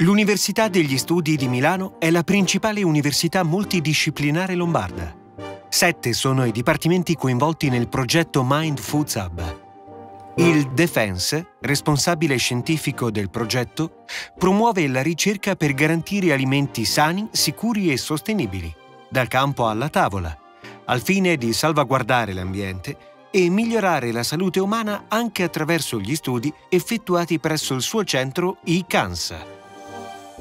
L'Università degli Studi di Milano è la principale università multidisciplinare lombarda. Sette sono i dipartimenti coinvolti nel progetto Mind Foods Hub. Il Defense, responsabile scientifico del progetto, promuove la ricerca per garantire alimenti sani, sicuri e sostenibili, dal campo alla tavola, al fine di salvaguardare l'ambiente e migliorare la salute umana anche attraverso gli studi effettuati presso il suo centro ICANSA.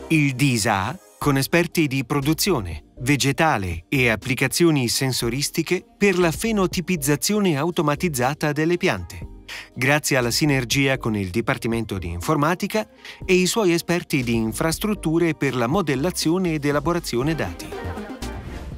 Il DISA, con esperti di produzione, vegetale e applicazioni sensoristiche per la fenotipizzazione automatizzata delle piante, grazie alla sinergia con il Dipartimento di Informatica e i suoi esperti di infrastrutture per la modellazione ed elaborazione dati.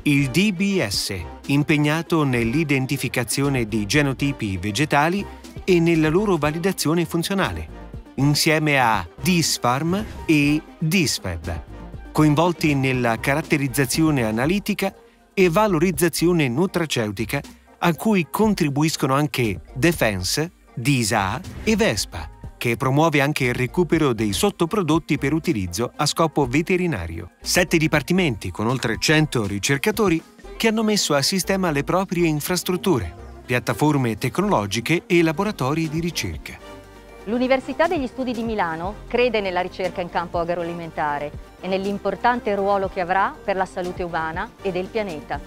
Il DBS, impegnato nell'identificazione di genotipi vegetali e nella loro validazione funzionale insieme a DISFARM e DISFEB, coinvolti nella caratterizzazione analitica e valorizzazione nutraceutica a cui contribuiscono anche Defense, DISA e Vespa, che promuove anche il recupero dei sottoprodotti per utilizzo a scopo veterinario. Sette dipartimenti con oltre 100 ricercatori che hanno messo a sistema le proprie infrastrutture, piattaforme tecnologiche e laboratori di ricerca. L'Università degli Studi di Milano crede nella ricerca in campo agroalimentare e nell'importante ruolo che avrà per la salute umana e del pianeta.